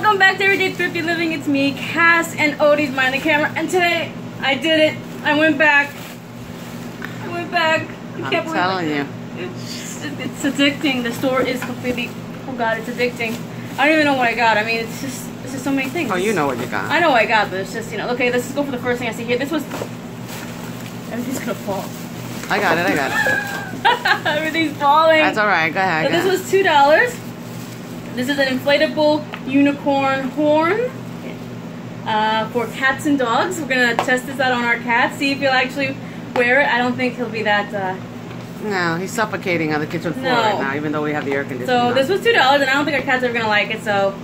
Welcome back to Everyday Thrifty Living. It's me, Cass, and Odie's behind the camera. And today, I did it. I went back. I went back. I I'm telling it. you. It's, it's addicting. The store is completely. Oh God, it's addicting. I don't even know what I got. I mean, it's just it's just so many things. Oh, you know what you got. I know what I got, but it's just you know. Okay, let's just go for the first thing I see here. This was. Everything's gonna fall. I got it, I got it. Everything's falling. That's alright, go ahead. So this was two dollars. This is an inflatable unicorn horn uh, for cats and dogs. We're gonna test this out on our cat, see if he'll actually wear it. I don't think he'll be that. Uh... No, he's suffocating on the kitchen floor No. right now, even though we have the air conditioner. So on. this was two dollars, and I don't think our cat's ever gonna like it. So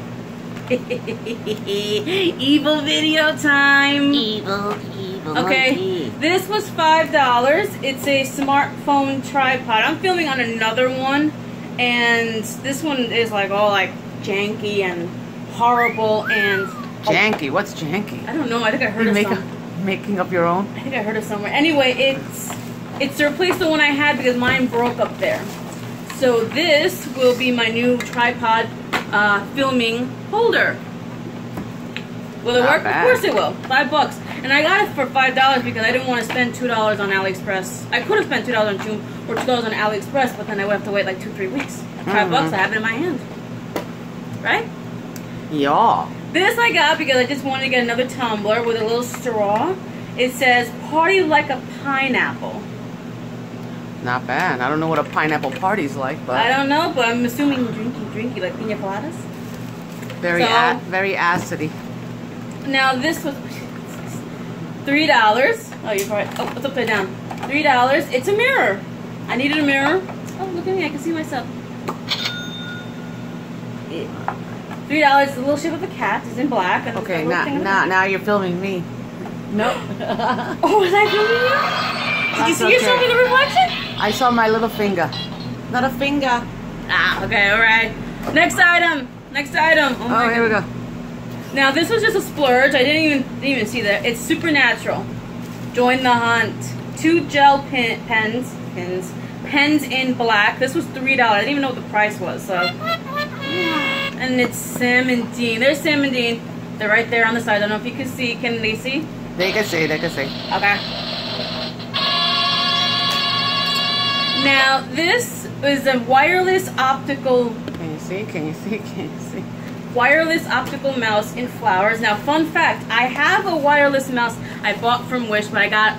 evil video time. evil, evil. Okay, this was five dollars. It's a smartphone tripod. I'm filming on another one, and this one is like all like janky and horrible and Janky, what's janky? I don't know. I think I heard You of make some. making up your own? I think I heard of somewhere. Anyway, it's it's to replace the one I had because mine broke up there. So this will be my new tripod uh, filming holder. Will it Not work? bad. Of course it will. Five bucks. And I got it for five dollars because I didn't want to spend two dollars on AliExpress. I could have spent two dollars on Joom dollars on AliExpress, but then I would have to wait like two, three weeks. 5 Mhm. bucks, I have it in my hand. Right? Yeah. This I got because I just wanted to get another tumbler with a little straw. It says "Party like a pineapple." Not bad. I don't know what a pineapple party's like, but... I don't know, but I'm assuming drinky, drinky like pina coladas. very So- very acidy. Now this was three dollars. Oh, you're right. Oh, it's upside down. Three dollars. It's a mirror. I needed a mirror. Oh, look at me! I can see myself. Three dollars. The little shape of a cat. It's in black. And Okay, the little now, thing now, now you're filming me. No. oh, was I filming you? Did you That's see yourself okay. in the reflection? I saw my little finger. Not a finger. Ah, okay, all right. Next item. Next item. Oh, Oh, my here we go. Now this was just a splurge. I didn't even didn't even see that. It's supernatural. Join the hunt. Two gel pen, pens, pens, pens in black. This was three dollars. I didn't even know what the price was. So, and it's Sam and Dean. There's Sam and Dean. They're right there on the side. I don't know if you can see. Can they see? They can see, they can see. Okay. Now this is a wireless optical Can you see? Can you see? Can you see? wireless optical mouse in flowers. Now, fun fact, I have a wireless mouse I bought from Wish, but I got,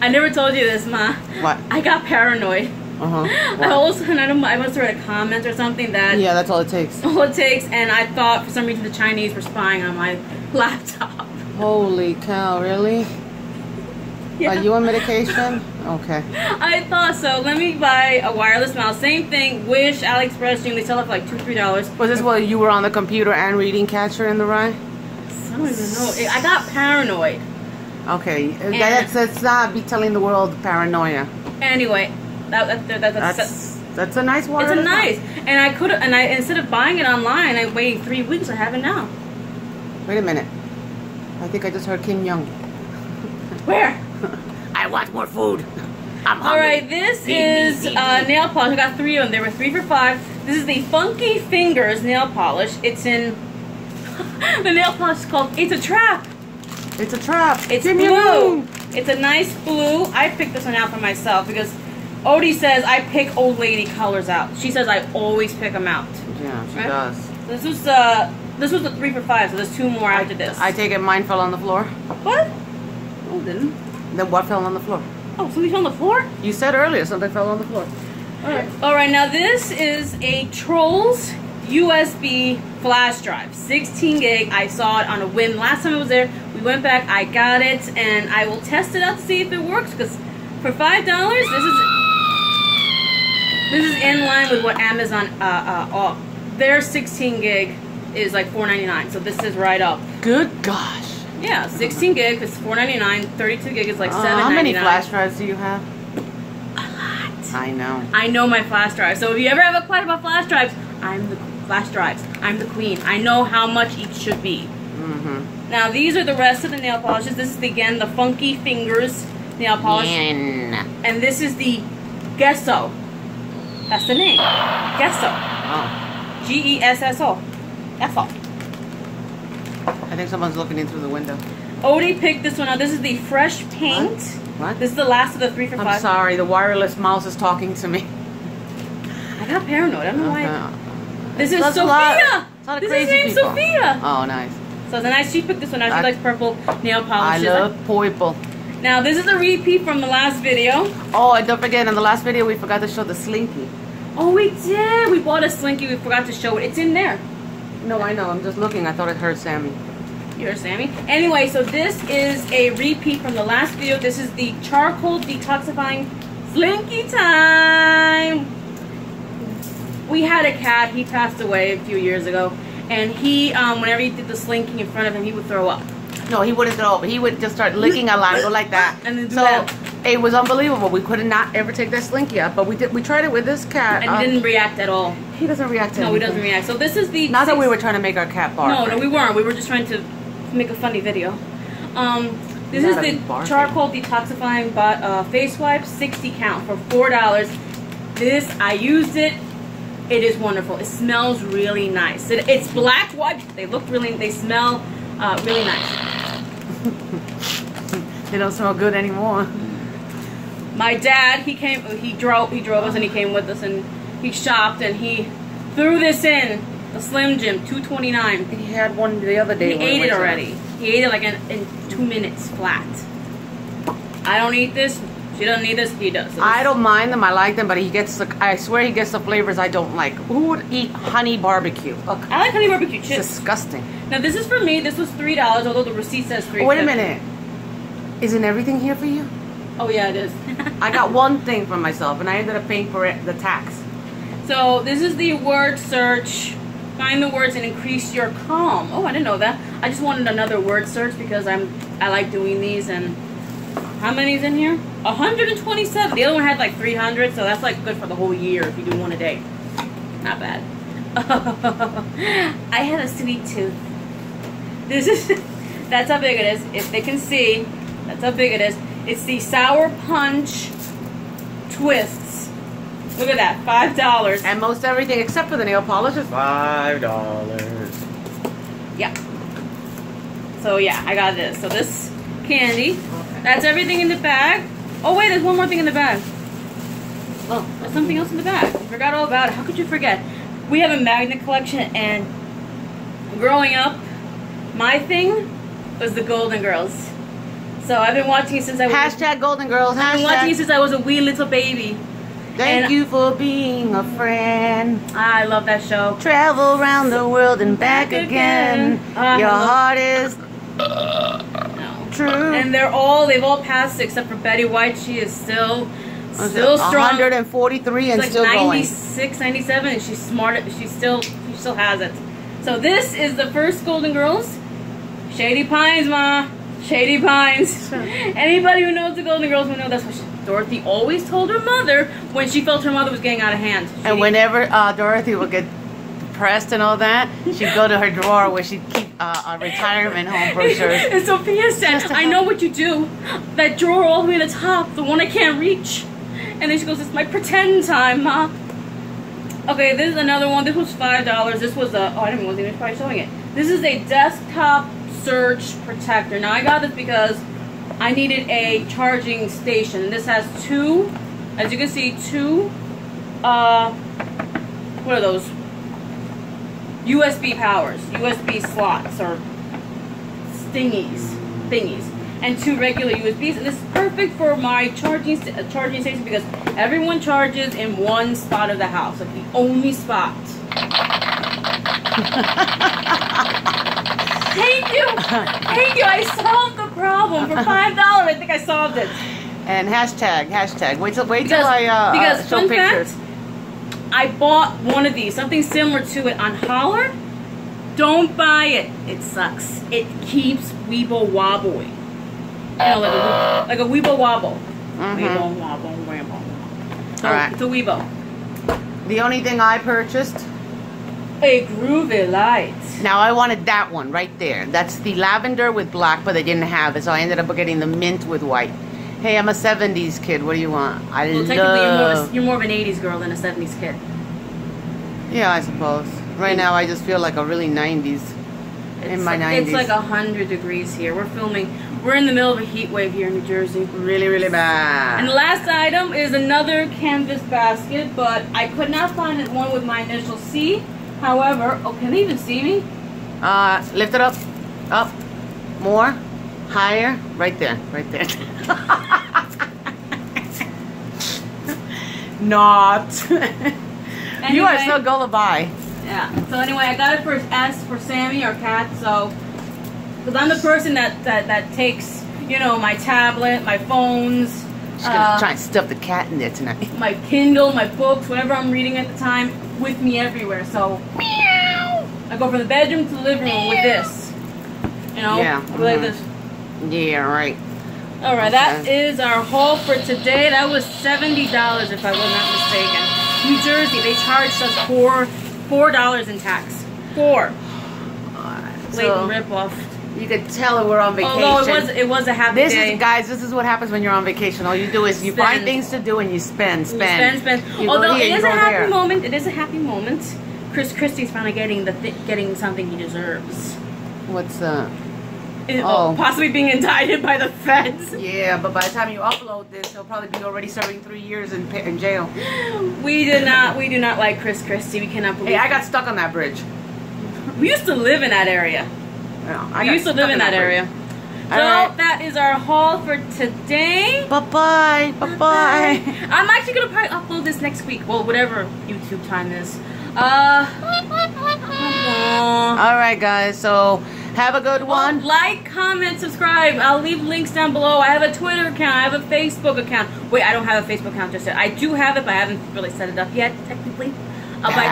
I never told you this, Ma. What? I got paranoid. Uh I huh. also, I, don't, I must have read a comment or something that Yeah, that's all it takes. all it takes, and I thought for some reason the Chinese were spying on my laptop. Holy cow, really? Yeah. Are you on medication? Okay. I thought so. Let me buy a wireless mouse. Same thing, Wish, AliExpress, they sell it for like two, three dollars. Was this while you were on the computer and reading Catcher in the Rye? I don't even know. I got paranoid. Okay, that's, that's not be telling the world paranoia. Anyway, that, that, that, that's, That's that's a nice one. It's a nice, and I could, and I instead of buying it online, I waited three weeks. I have it now. Wait a minute. I think I just heard Kim Young. Where? I want more food. I'm All right, this is uh, nail polish. I got three of them. There were three for five. This is the Funky Fingers nail polish. It's in the nail polish is called. It's a trap. It's a trap. It's Give blue. It's a nice blue. I picked this one out for myself because Odie says I pick old lady colors out. She says I always pick them out. Yeah, she Right? does. This was uh, this was the three for five. So there's two more after this. I take it mine fell on the floor. what? Oh, didn't. Then what fell on the floor? Oh, something fell on the floor? You said earlier something fell on the floor. Alright. Alright, now this is a Trolls USB flash drive. 16 gig. I saw it on a whim. Last time I was there, went back, I got it, and I will test it out to see if it works, because for $5, this is this is in line with what Amazon, uh, uh, uh, their 16 gig is like $4.99, so this is right up. Good gosh. Yeah, 16 gig is $4.99, 32 gig is like Uh, $7.99. how many flash drives do you have? A lot. I know. I know my flash drive. So if you ever have a question about flash drives, I'm the flash drives. I'm the queen. I know how much each should be. Mm-hmm. Now these are the rest of the nail polishes. This is again the Funky Fingers nail polish, and this is the Gesso. That's the name. Gesso. Oh. G E S S O. Gesso. I think someone's looking in through the window. Odie picked this one out. This is the fresh paint. What? This is the last of the three for I'm five. sorry, the wireless mouse is talking to me. I got paranoid. I don't know why. Uh, This is That's a Sophia. lot- a lot this is named. Sophia. Oh, nice. So it's a nice. She picked this one out. She I- likes purple nail polish. I She's love purple. now this is a repeat from the last video. Oh, and don't forget, in the last video, we forgot to show the slinky. Oh, we did. We bought a slinky. We forgot to show it. It's in there. No, I know. I'm just looking. I thought it hurt Sammy. You're Sammy. Anyway, so this is a repeat from the last video. This is the charcoal detoxifying slinky time. We had a cat. He passed away a few years ago, and he, um, whenever he did the slinking in front of him, he would throw up. No, he wouldn't throw up. He would just start licking a lot, go like that. And then so that. it was unbelievable. We could not ever take that slinky out, but we did. We tried it with this cat. And um, he didn't react at all. He doesn't react to No, he doesn't react. So this is the Not that we were trying to make our cat bark. No, no, we weren't. We were just trying to make a funny video. Um, this is the barking. charcoal detoxifying uh, face wipe, 60 count for four dollars. This I used it. It is wonderful. It smells really nice. It, it's black wipes. They look really. They smell uh, really nice. They don't smell good anymore. My dad, he came. He drove. He drove us and he came with us and he shopped and he threw this in the Slim Jim, 229. He had one the other day. He ate it already. He ate it like in, in two minutes flat. I don't eat this. She doesn't need this. He does. So I don't mind them. I like them, but he gets the. I swear he gets the flavors I don't like. Who would eat honey barbecue? Ugh, I like honey barbecue it's chips. disgusting. Now this is for me. This was three dollars, although the receipt says three. Wait a minute. Isn't everything here for you? Oh yeah, it is. I got one thing for myself, and I ended up paying for it, the tax. So this is the word search. Find the words and increase your calm. Oh, I didn't know that. I just wanted another word search because I'm I like doing these and how many's in here? 127. The other one had like 300, so that's like good for the whole year if you do one a day. Not bad. I have a sweet tooth. This is that's how big it is. If they can see, that's how big it is. It's the sour punch twists. Look at that, five dollars. And most everything except for the nail polish is five dollars. Yeah. So yeah, I got this. So this candy. That's everything in the bag. Oh wait, there's one more thing in the bag. Oh, there's something else in the bag. I forgot all about it. How could you forget? We have a magnet collection, and growing up, my thing was the Golden Girls. So I've been watching it since I was. Hashtag Golden Girls. I've been watching it since I was a wee little baby. Thank and- you for being a friend. I love that show. Travel around the world and back again. Uh, Your heart is No. true. And they're all they've all passed except for Betty White. She is still still strong. 143 and She's like still going. 96, 97, and she's smart. She still she still has it. So this is the first Golden Girls. Shady Pines, ma. Shady Pines. Anybody who knows the Golden Girls will know that's what she, Dorothy always told her mother when she felt her mother was getting out of hand. And whenever uh, Dorothy would get depressed and all that, she'd go to her drawer where she'd keep uh, retirement home brochures. and Sophia said, I know what you do. That drawer all the way to the top, the one I can't reach. And then she goes, It's my pretend time, Ma. Okay, this is another one. This was $5. This was a, oh, I didn't even try showing it. This is a desktop surge protector. Now, I got this because I needed a charging station. And this has two, as you can see, two, uh, what are those? USB powers, USB slots, or thingies, thingies, and two regular USBs. And this is perfect for my charging uh, charging station because everyone charges in one spot of the house, like the only spot. Thank you, thank you. I solved the problem for five dollars. I think I solved it. And hashtag, hashtag. Wait till, wait till I uh, because uh, show pictures. fact, I bought one of these, something similar to it on Holler. Don't buy it. It sucks. It keeps weeble wobbling. You know, like a, like a weeble wobble. Mhm. Weeble wobble, wobble. So, Alright. It's a weeble. The only thing I purchased, A groovy light. now I wanted that one right there. That's the lavender with black, but they didn't have it, so I ended up getting the mint with white. Hey, I'm a 70s kid. What do you want? I Well, technically, you're more, of a, you're more of an 80s girl than a 70s kid. Yeah, I suppose. Right now, I just feel like a really 90s. It's In my like, It's like a hundred degrees here. We're filming. We're in the middle of a heat wave here in New Jersey. Really, really bad. And the last item is another canvas basket, but I could not find one with my initial C. However, oh, can they even see me? Uh, lift it up, up, more, higher, right there, right there. Not. you are Anyway. so gullible. Yeah. So anyway, I got it for S for Sammy or cat. So, because I'm the person that, that that takes you know my tablet, my phones, She's gonna uh, try and stuff the cat in there tonight. my Kindle, my books, whatever I'm reading at the time, with me everywhere. So meow. I go from the bedroom to the living room with this. You know, Yeah, like mhm. this. Yeah, right. All right, that Okay. is our haul for today. That was seventy dollars, if I was not mistaken. New Jersey, they charged us four four dollars in tax. Four. Blatant So ripoff. you could tell that we're on vacation. Although it was it was a happy this day. is guys. This is what happens when you're on vacation. All you do is you find things to do and you spend, You spend, spend, spend. You Although here, it is a happy there. moment. It is a happy moment. Chris Christie's finally getting the th- getting something he deserves. What's uh? It- Oh. possibly being indicted by the feds. Yeah, but by the time you upload this, he'll probably be already serving three years in in jail. We do not we do not like Chris Christie. We cannot believe. Hey, I got stuck on that bridge. we used to live in that area. Yeah, I We used to live in that bridge. area. So right. that is our haul for today. Bye bye. Bye bye. I'm actually gonna probably upload this next week. Well, whatever YouTube time is. Uh. All right, guys. So have a good one. Well, like, comment, subscribe. I'll leave links down below. I have a Twitter account. I have a Facebook account. Wait, I don't have a Facebook account just yet. I do have it, but I haven't really set it up yet, technically. Uh, I,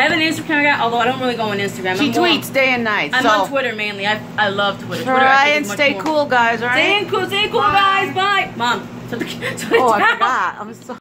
have an Instagram account, although I don't really go on Instagram. She I'm tweets day and night. I'm so on Twitter mainly. I, I love Twitter. Twitter I try and stay more- cool, guys. All right. Stay cool, stay cool, Bye. guys. Bye. Mom. shut the- shut it Oh, I forgot. I'm so.